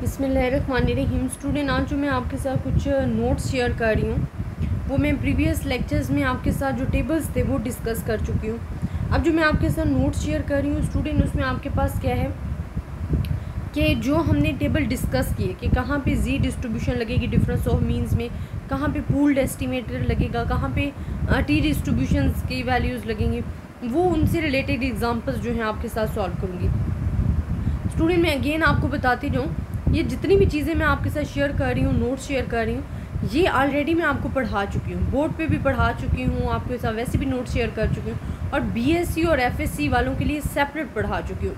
बिसमीम स्टूडेंट, आज जो मैं आपके साथ कुछ नोट्स शेयर कर रही हूँ, वो मैं प्रीवियस लेक्चर्स में आपके साथ जो टेबल्स थे, वो डिस्कस कर चुकी हूँ। अब जो मैं आपके साथ नोट्स शेयर कर रही हूँ स्टूडेंट उसमें आपके पास क्या है कि जो हमने टेबल डिस्कस किए, कि कहाँ पे जी डिस्ट्रीब्यूशन लगेगी डिफरेंस ऑफ़ मींस में, कहाँ पे पूल्ड एस्टिमेटर लगेगा, कहाँ पे टी डिस्ट्रीब्यूशन की वैल्यूज़ लगेंगी, वो उनसे रिलेटेड एग्जांपल्स जो हैं आपके साथ सॉल्व करूँगी। स्टूडेंट मैं अगेन आपको बताती जाऊँ ये जितनी भी चीज़ें मैं आपके साथ शेयर कर रही हूँ नोट्स शेयर कर रही हूँ ये ऑलरेडी मैं आपको पढ़ा चुकी हूँ। बोर्ड पे भी पढ़ा चुकी हूँ आपके साथ वैसे भी नोट्स शेयर कर चुकी हूँ और बीएससी और एफएससी वालों के लिए सेपरेट पढ़ा चुकी हूँ।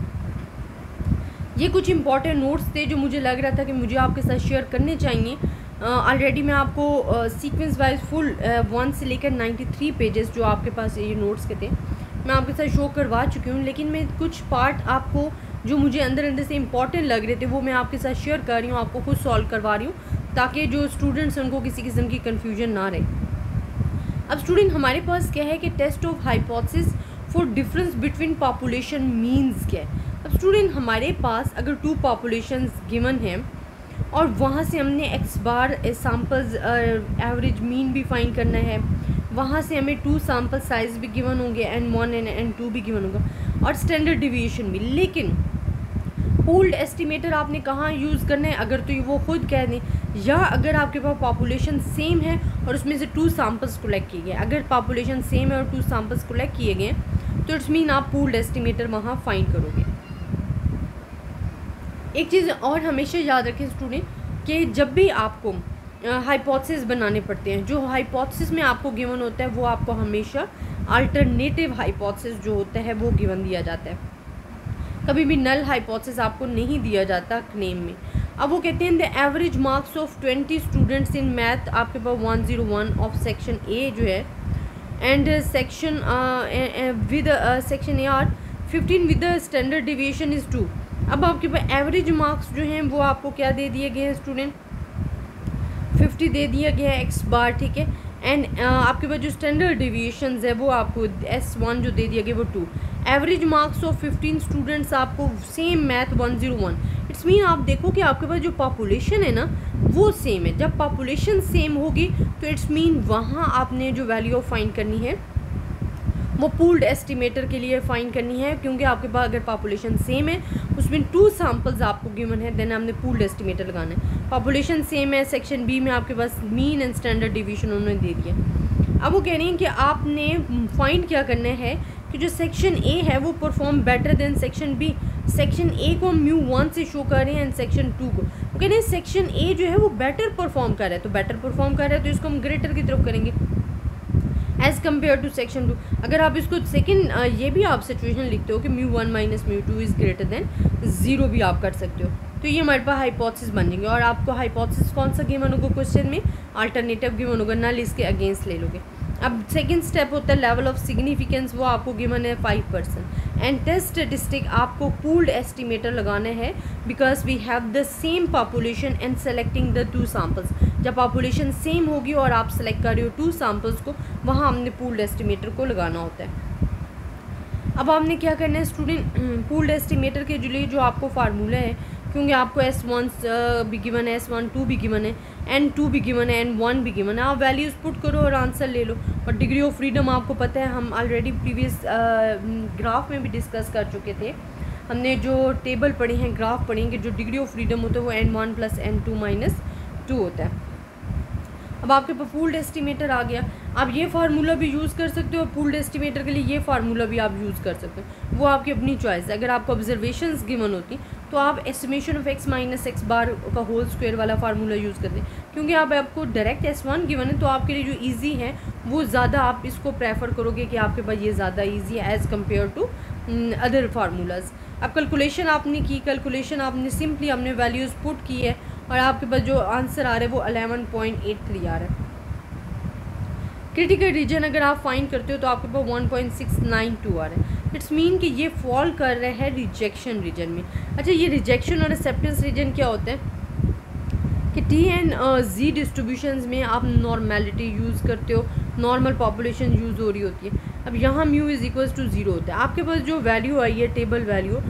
ये कुछ इंपॉर्टेंट नोट्स थे जो मुझे लग रहा था कि मुझे आपके साथ शेयर करने चाहिए। ऑलरेडी uh, मैं आपको सीक्वेंस वाइज फुल वन से लेकर नाइन्टी थ्री पेजेस जो आपके पास ये नोट्स के थे मैं आपके साथ शो करवा चुकी हूँ लेकिन मैं कुछ पार्ट आपको जो मुझे अंदर अंदर से इंपॉर्टेंट लग रहे थे, वो मैं आपके साथ शेयर कर रही हूँ, आपको खुद सॉल्व करवा रही हूँ, ताकि जो स्टूडेंट्स हैं, उनको किसी किस्म की कन्फ्यूज़न ना रहे। अब स्टूडेंट हमारे पास क्या है कि test of hypothesis for difference between population means क्या है? अब स्टूडेंट हमारे पास अगर टू पॉपुलेशन गिवन हैं, और वहाँ से हमने X bar samples average mean भी फाइंड करना है, वहाँ से हमें टू सैंपल साइज़ भी गिवन होंगे n one and n two भी गिवन होगा, और स्टैंडर्ड डिविएशन भी। लेकिन पूल्ड एस्टिमेटर आपने कहाँ यूज़ करना है, अगर तो वो खुद कह दें, या अगर आपके पास पॉपुलेशन सेम है और उसमें से टू सैम्पल्स कलेक्ट किए गए अगर पॉपुलेशन सेम है और टू सैम्पल्स कलेक्ट किए गए तो इट्स मीन आप पूल्ड एस्टिमेटर वहाँ फाइंड करोगे। एक चीज़ और हमेशा याद रखें स्टूडेंट कि जब भी आपको हाइपोथेसिस बनाने पड़ते हैं, जो हाइपोथेसिस में आपको गिवन होता है, वो आपको हमेशा अल्टरनेटिव हाइपोथेसिस जो होता है, वो गिवन दिया जाता है। कभी भी नल हाइपोथेसिस आपको नहीं दिया जाता क्लेम में। अब वो कहते हैं the average marks of twenty students in math आपके पास one zero one of section A जो है and section with section A are fifteen with standard deviation is two अब आपके पास एवरेज मार्क्स जो हैं वो आपको क्या दे दिए गए हैं स्टूडेंट फिफ्टी दे दिया गया है एक्स बार ठीक है? एंड uh, आपके पास जो स्टैंडर्ड डिविएशन है वो आपको एस वन जो दे दिया गया वो two average marks of fifteen students आपको same math one zero one it's mean आप देखो कि आपके पास जो पॉपुलेशन है ना, वो सेम है। जब पॉपुलेशन सेम होगी तो इट्स मीन वहाँ आपने जो वैल्यू फाइंड करनी है, वो पूल्ड एस्टिमेटर के लिए फाइंड करनी है, क्योंकि आपके पास अगर पॉपुलेशन सेम है उसमें टू सैम्पल्स आपको गिवन है देन हमने पूल्ड एस्टिमेटर लगाना है। पॉपुलेशन सेम है सेक्शन बी में आपके पास मीन एंड स्टैंडर्ड डिवीज़न उन्होंने दे दिया। अब वो कह रही हैं कि आपने फाइंड क्या करना है कि जो सेक्शन ए है, वो perform better than section B section A को हम म्यू वन से शो कर रहे हैं एंड सेक्शन टू को। वो कह रहे हैं सेक्शन ए जो है, वो बेटर परफॉर्म कर रहा है। तो बेटर परफॉर्म कर रहा है तो इसको हम ग्रेटर की तरफ़ करेंगे। As compare to section two अगर आप इसको सेकेंड ये भी आप सिचुएशन लिखते हो कि mu one minus mu two is greater than zero भी आप कर सकते हो। तो ये हमारे पास हाइपोथेसिस बन जाएँगे। और आपको हाइपोथेसिस कौन सा गिवन होगा क्वेश्चन में? अल्टरनेटिव गिवन होगा। नल इसके अगेंस्ट ले लोगे। अब सेकेंड स्टेप होता है लेवल ऑफ़ सिग्निफिकेंस वो आपको गिवन है five percent and test statistic आपको पूल्ड एस्टिमेटर लगाना है because we have the same population and selecting the two samples जब पॉपुलेशन सेम होगी और आप सेलेक्ट कर रहे हो टू सैम्पल्स को, वहाँ हमने पूल्ड एस्टिमेटर को लगाना होता है. अब आपने क्या करना है स्टूडेंट पूल्ड एस्टिमेटर के लिए जो आपको फार्मूला है क्योंकि आपको एस वन भी गिवन है एस वन टू भी गिवन है एन टू भी गिवन है एन वन भी गिवन है। आप वैल्यूज़ पुट करो और आंसर ले लो। और डिग्री ऑफ़ फ्रीडम आपको पता है, हम ऑलरेडी प्रीवियस ग्राफ में भी डिस्कस कर चुके थे। हमने जो टेबल पढ़े हैं ग्राफ पढ़े कि जो डिग्री ऑफ़ फ्रीडम होता है, वो n one plus n two minus two होता है। अब आपके पास पूल्ड एस्टिमेटर आ गया। आप ये फार्मूला भी यूज़ कर सकते हो और पूल्ड एस्टिमेटर के लिए ये फार्मूला भी आप यूज़ कर सकते हो। वो आपकी अपनी चॉइस है। अगर आपको ऑब्जर्वेशन गिवन होती तो आप estimation of X minus X bar का होल स्क्वायर वाला फार्मूला यूज़ कर दें। क्योंकि आप आपको डायरेक्ट एस वन गिवन है तो आपके लिए जो ईजी है, वो ज़्यादा आप इसको प्रेफर करोगे कि आपके पास ये ज़्यादा ईजी है as compare to other formulas अब कैलकुलेशन आपने की कैलकुलेशन आपने सिंपली अपने वैल्यूज़ पुट की है, और आपके पास जो आंसर आ रहा है वो अलेवन पॉइंट एट थ्री आ रहा है। क्रिटिकल रीजन अगर आप फाइंड करते हो तो आपके पास one point six nine two आ रहा है। इट्स मीन कि ये फॉल कर रहे हैं रिजेक्शन रीजन में। अच्छा ये रिजेक्शन और एक्सेप्टेंस रीजन क्या होता है? कि टी एंड जी डिस्ट्रीब्यूशन में आप नॉर्मेलिटी यूज़ करते हो नॉर्मल पॉपुलेशन यूज़ हो रही होती है। अब यहाँ mu is equals to zero होता है। आपके पास जो वैल्यू आई है टेबल वैल्यू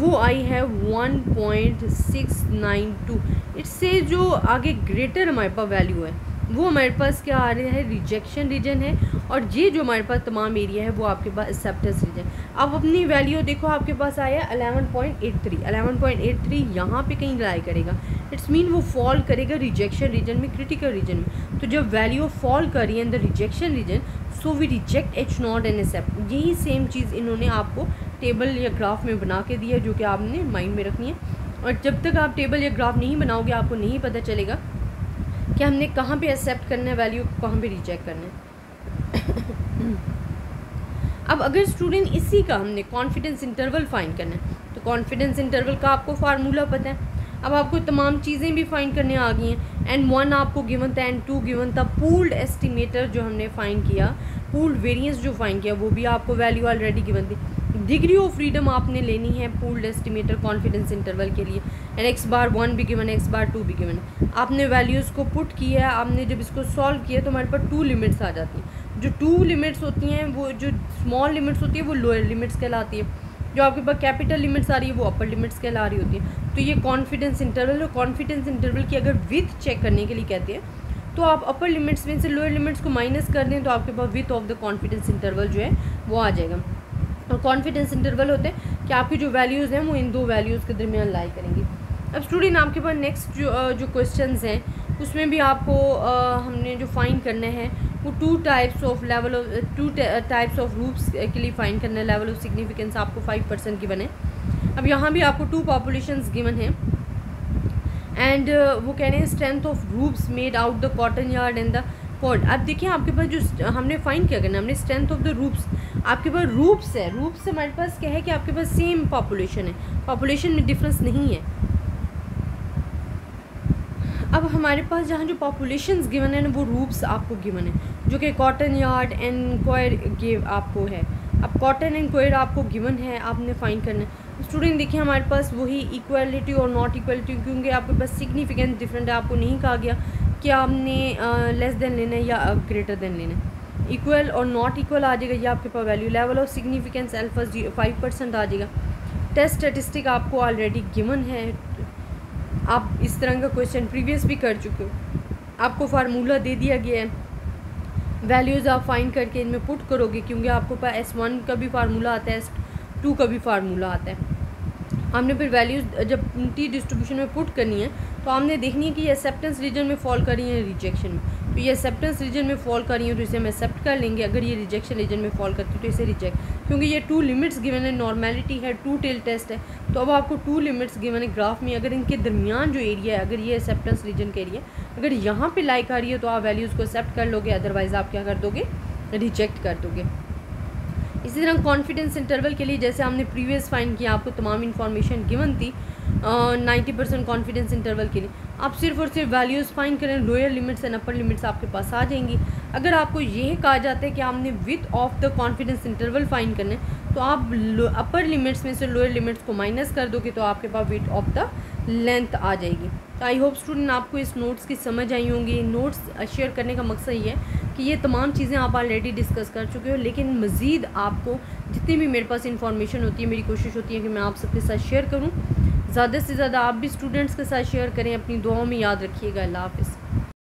वो आई है one point six nine two इससे जो आगे ग्रेटर हमारे पास वैल्यू है। वो हमारे पास क्या आ रहा है? रिजेक्शन रीजन है। और ये जो हमारे पास तमाम एरिया है, वो आपके पास एक्सेप्टेंस रीजन अब अपनी वैल्यू देखो, आपके पास आया eleven point eight three eleven point eight three यहाँ पर कहीं लाई करेगा। इट्स मीन वो फॉल करेगा रिजेक्शन रीजन में क्रिटिकल रीजन में। तो जब वैल्यू फॉल करी in the rejection region so we reject H naught and accept यही सेम चीज़ इन्होंने आपको टेबल या ग्राफ में बना के दिया जो कि आपने माइंड में रखनी है। और जब तक आप टेबल या ग्राफ नहीं बनाओगे, आपको नहीं पता चलेगा कि हमने कहाँ पे एक्सेप्ट करना है वैल्यू कहाँ पे रिजेक्ट करना है? अब अगर स्टूडेंट इसी का हमने कॉन्फिडेंस इंटरवल फाइंड करना है तो कॉन्फिडेंस इंटरवल का आपको फार्मूला पता है। अब आपको तमाम चीज़ें भी फाइंड करने आ गई हैं एंड वन आपको गिवन था एंड टू गिवन था। पूल्ड एस्टिमेटर जो हमने फाइंड किया, पूल्ड वेरिएंस जो फाइंड किया, वो भी आपको वैल्यू ऑलरेडी गिवन थी। डिग्री ऑफ़ फ्रीडम आपने लेनी है पूल्ड एस्टिमेटर कॉन्फिडेंस इंटरवल के लिए। एंड एक्स बार वन भी गिवन एक्स बार टू भी गिवन है। आपने वैल्यूज़ को पुट किया है, आपने जब इसको सॉल्व किया तो हमारे पास टू लिमिट्स आ जाती हैं। जो टू लिमिट्स होती हैं, वो जो स्मॉल लिमिट्स होती है, वो लोअर लिमिट्स कहलाती है। जो आपके पास कैपिटल लिमिट्स आ रही है, वो अपर लिमिट्स कहला रही होती है। तो ये कॉन्फिडेंस इंटरवल और कॉन्फिडेंस इंटरवल की अगर विथ चेक करने के लिए कहते हैं तो आप अपर लिमिट्स में से लोअर लिमिट्स को माइनस कर दें तो आपके पास width of the confidence interval जो है, वो आ जाएगा। और कॉन्फिडेंस इंटरवल होते हैं कि आपकी जो वैल्यूज़ हैं वो इन दो वैल्यूज़ के दरमियान लाई करेंगी। अब स्टूडेंट आपके पास नेक्स्ट जो जो क्वेश्चन हैं उसमें भी आपको आ, हमने जो फाइंड करना है वो two types of level of two types of groups के लिए फाइंड करना है लेवल ऑफ़ सिग्निफिकेंस आपको फाइव परसेंट गिवन है अब यहाँ भी आपको टू पॉपुलेशन गिवन हैं। एंड वो कह रहे हैं strength of groups made out the cotton yard and the cord अब देखिए, आपके पास जो हमने फाइंड किया, करना हमने स्ट्रेंथ ऑफ़ द रूप्स आपके पास रूप्स है। रूप्स हमारे पास क्या है कि आपके पास सेम पॉपुलेशन है। पॉपुलेशन में डिफरेंस नहीं है। अब हमारे पास जहाँ जो पॉपुलेशन गिवन है ना, वो रूप्स आपको गिवन है। जो कि cotton yard and coir give आपको है। अब कॉटन एंड कोयर आपको गिवन है, आपने फाइंड करना है। स्टूडेंट देखिए, हमारे पास वही इक्वलिटी और नॉट इक्वलिटी क्योंकि आपके पास सिग्निफिकेंस डिफरेंट है, आपको नहीं कहा गया। कि आपने लेस देन लेना है या ग्रेटर देन लेना है? इक्वल और नॉट इक्वल आ जाएगा ये आपके पास value level of significance alpha five percent आ जाएगा। टेस्ट स्टेटिस्टिक आपको ऑलरेडी गिवन है। आप इस तरह का क्वेश्चन प्रीवियस भी कर चुके हो। आपको फार्मूला दे दिया गया है। वैल्यूज़ आप फाइंड करके इनमें पुट करोगे क्योंकि आपको पास एस वन का भी फार्मूला आता है एस टू का भी फार्मूला आता है। हमने फिर वैल्यूज़ जब टी डिस्ट्रीब्यूशन में पुट करनी है तो हमने देखनी है कि ये एक्सेप्टेंस रीजन में फॉल करी है रिजेक्शन में। तो ये एक्सेप्टेंस रीजन में फॉल करी है तो इसे हम एक्सेप्ट कर लेंगे। अगर ये रिजेक्शन रीजन में फॉल करती है तो इसे रिजेक्ट क्योंकि ये टू लिमिट्स गिवन है नॉर्मेलिटी है टू टेल टेस्ट है। तो अब आपको टू लिमिट्स गिवन है ग्राफ में। अगर इनके दरमियान जो एरिया है, अगर ये एक्सेप्टेंस रीजन का एरिया अगर यहाँ पर लाइक आ रही है तो आप वैल्यूज़ को एक्सेप्ट कर लोगे अदरवाइज़ आप क्या कर दोगे? रिजेक्ट कर दोगे। इसी तरह कॉन्फिडेंस इंटरवल के लिए जैसे हमने प्रीवियस फाइंड किया आपको तमाम इन्फॉर्मेशन गिवन थी नाइन्टी परसेंट कॉन्फिडेंस इंटरवल के लिए। आप सिर्फ़ और सिर्फ़ वैल्यूज़ फाइंड करें lower limits and upper limits आपके पास आ जाएँगी। अगर आपको यह कहा जाता है कि आपने width of the confidence interval find करने तो आप अपर लिमिट्स में से लोअर लिमिट्स को माइनस कर दोगे तो आपके पास विथ ऑफ़ द लेंथ आ जाएगी। तो आई होप स्टूडेंट आपको इस नोट्स की समझ आई होंगी। नोट्स शेयर करने का मकसद ये है कि ये तमाम चीज़ें आप ऑलरेडी डिस्कस कर चुके हो, लेकिन मज़ीद आपको जितनी भी मेरे पास इंफॉर्मेशन होती है, मेरी कोशिश होती है कि मैं आप सबके साथ शेयर करूँ। ज़्यादा से ज़्यादा आप भी स्टूडेंट्स के साथ शेयर करें, अपनी दुआओं में याद रखिएगा। अल्लाह हाफ़